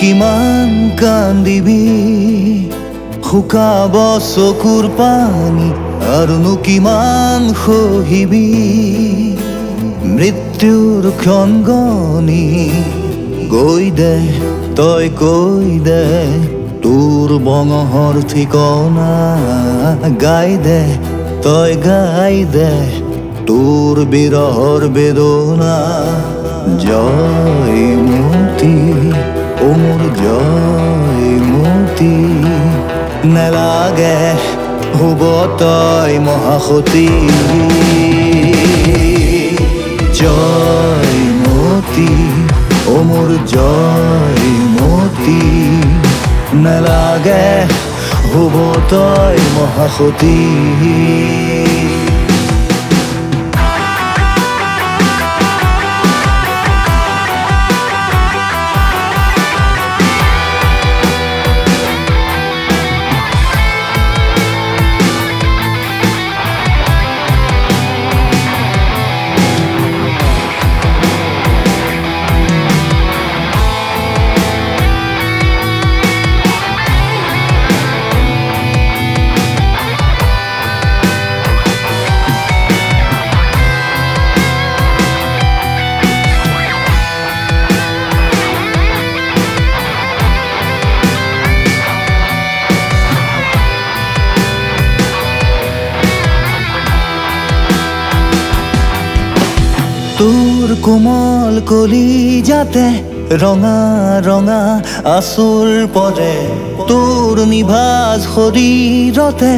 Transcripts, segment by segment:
কিমান কান্দিবি? শুকাব চকুৰ পানী আৰুনো কিমান সহিবি? মৃত্যুৰ ক্ষণ গণি গৈ দে তই কৈ দে তোৰ বঙহৰ ঠিকনা গাই দে তই গাই দে তোৰ বিৰহৰ বেদনা জয় মূৰ্তি ও মোৰ জয় মূৰ্তি নেলাগে হ'ব তই মহাসতী জয় মতি ও মোৰ জয় মতি, নেলাগে হ'ব মহাসতী তোৰ কোমল কলি যাতে ৰঙা ৰঙা আচুৰ পৰে তোৰ নিভাজ শৰীৰতে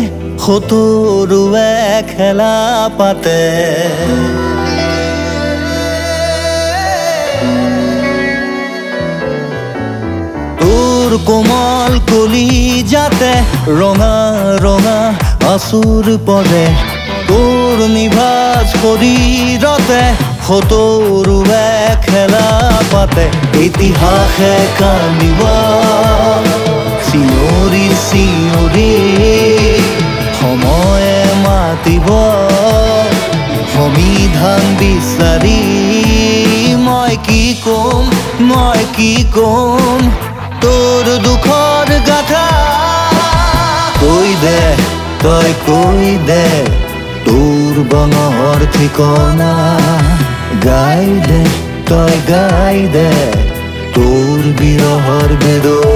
সতৰুৱে খেলা পাতে। তোৰ কোমল কলি যাতে ৰঙা ৰঙা আচুৰ পৰে তোৰ নিভাজ শৰীৰতে সতৰুৱে খেলা পাতে ইতিহাসে কান্দিব চিঞৰি চিঞৰি সময়ে মাতিব সমিধান বিচাৰি মই কি কম মই কি কম তোৰ দুখৰ গাথা কৈ দে তই কৈ দে তোৰ বঙৰ ঠিকনা গাই দে তই তোৰ বিৰহৰ বেদনা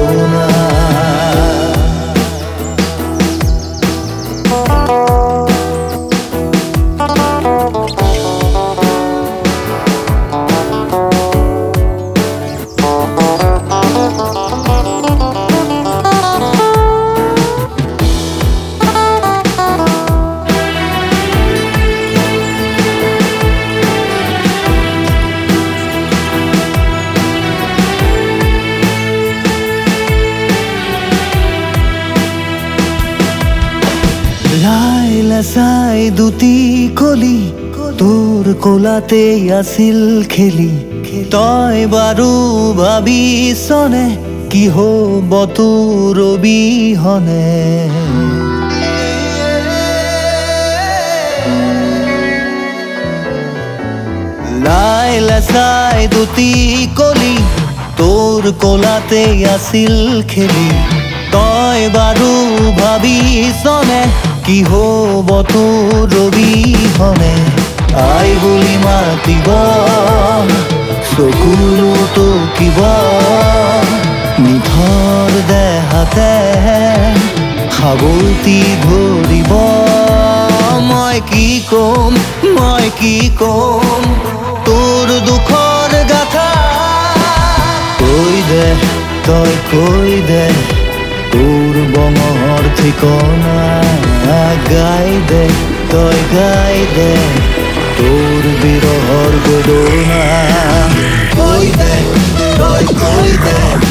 চাই দুটি কলি তোৰ কোলাতে আছিল খেলি। তই বাৰু ভাবিছনে কি হ'ব তোৰ অবিহনে? লাইলা চাই দুটি কলি তোৰ কোলাতে আছিল খেলি। তই বাৰু ভাবিছনে কি হ'ব তোৰ অবিহনে আই বুলি মাতিব। চকুৰো টকিব। নিথৰ দেহাতে সাৱতি ধৰিব। মই কি কম মই কি কম? তোৰ দুখৰ গাথা। কৈ দে তই কৈ দে। তোৰ বঙর ঠিকনা গাই দে তই গাই দে, তোর বিৰহৰ বেদনা কৈ দে তই কৈ দে।